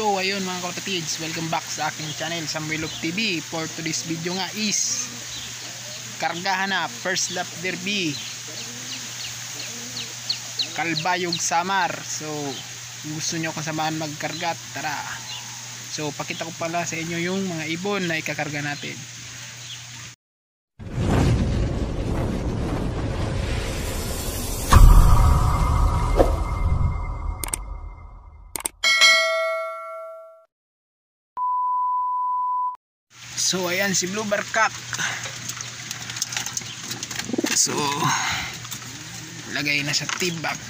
So ayun mga kapatids, welcome back sa aking channel Samuel TV. For today's video nga is kargahan na first lap derby. Kalbayog Samar. So kung gusto nyo kasamahan magkarga, tara. So pakita ko pala sa inyo yung mga ibon na ikakarga natin. So ayan si Blue Barkak. So lagay na sa tea box.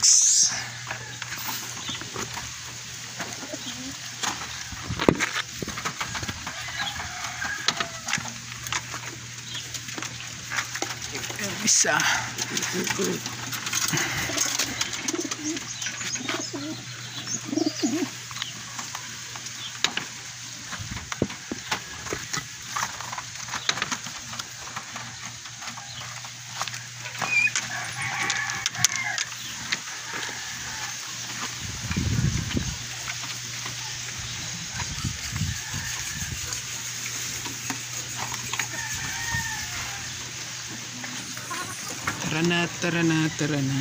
Yung isa. Tara na, tara na, tara na.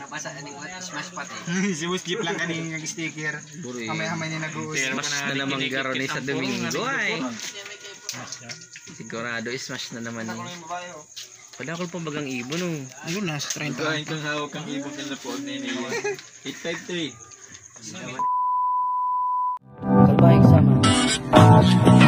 Nabasa ani ko smash pati. si Bus Jeep lang kanina yung sticker. Hamay-hamay niya nag-uus. Smash na naman garo ni sa Domingo ay. Sigurado smash na naman ni. Wala ko pa bagang ibon oh. Ayun na, sa 30. Kain kang hawak kang ibon ka na po ni 853. Kalbayog sama.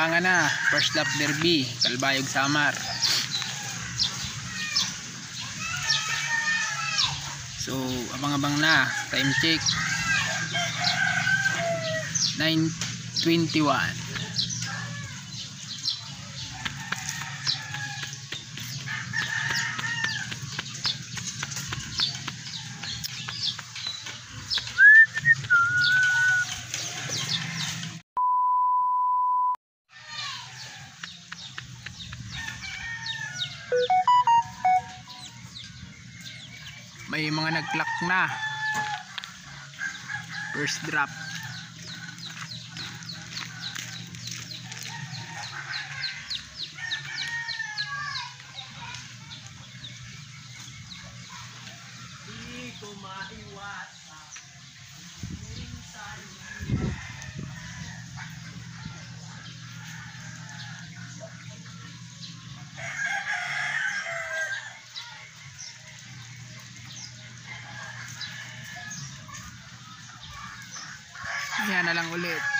Abangan na. First lap derby, Kalbayog Samar. So, abang-abang na. Time check. 9.21. May mga nag-clock na. First drop. Yan na lang ulit.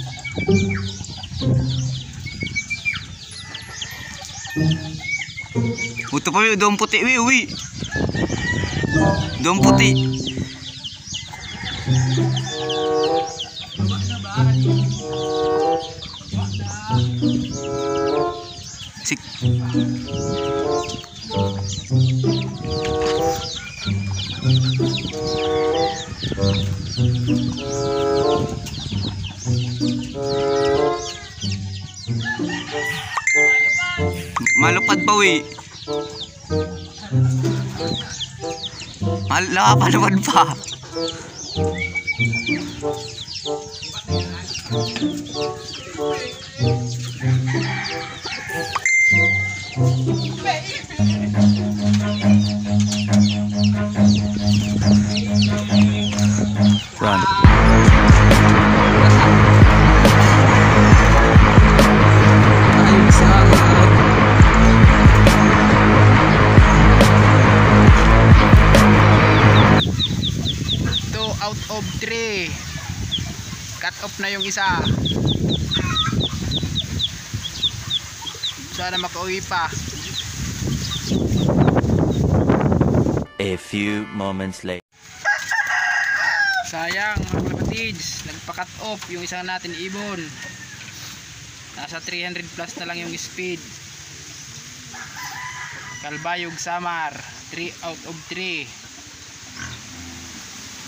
Ito pa yun. Doon puti. Uwi, uwi. Doon puti. Sik. Malupad pa, wi. Mal nakapalupad pa. Cut off na yung isa. Sana makauwi pa. A few moments later. Sayang mga kalapatids. Nagpa-cut off yung isa natin ibon. Nasa 300 plus na lang yung speed. Kalbayog Samar. 3 out of 3.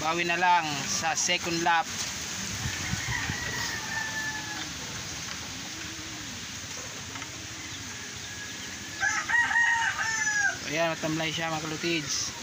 Bawi na lang sa second lap. So, ayan, matamlay siya mga kalutids.